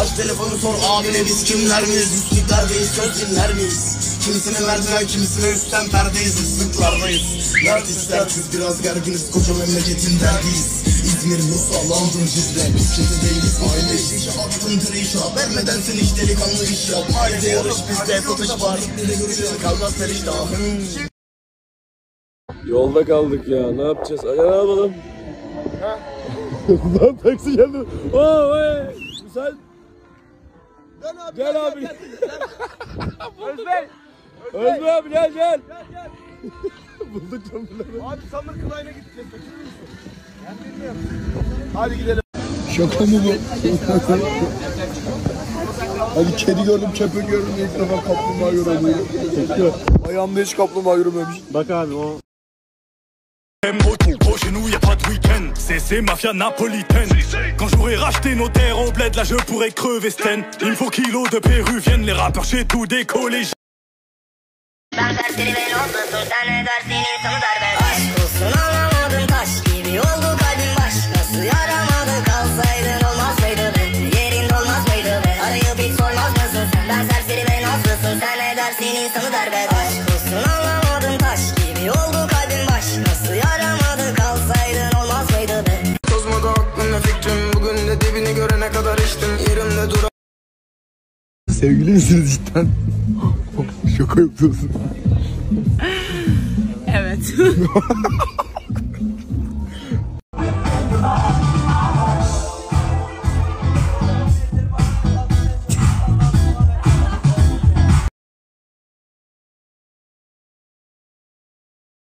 Aç telefonu sor abine biz kimler miyiz? Üstlüklerdeyiz söz dinler miyiz? Kimisine merdiven kimisine üstten perdeyiz. Islıklardayız Artistler biz biraz gerginiz. Koca memleketin derdiyiz. İzmir, Musa, London, Cizre. Biz kimse değiliz aile işi. Attın trişa Vermeden sen hiç delikanlı iş yap Mahallede yarış bizde satış var. Bir de görüşürüz kalmaz perişta Yolda kaldık ya. Ne yapacağız? Aga ne yapalım? Lan taksi geldi. Oo hey. Sen Gel abi. Özbey. Özlem abi gel gel. Bulduk kömürleri. Abi Summer Club'ına gideceğiz. Kaçırır mısın? Ben bilmiyorum. Hadi gidelim. Şaka mı bu? Hadi kedi gördüm, köpek gördüm, ilk defa kaplumbağa gördüm. Ayağımda hiç kaplumbağa yürümemiş. Bak abi o. CCC, mafia napolitaine. Quand j'aurai racheté nos terres au bled, là je pourrais crever Sten. Il me faut kilo de péruvienne, les rappeurs chez tout des collégiens. Sevgili misiniz cidden? Şaka yapıyorsun. Evet.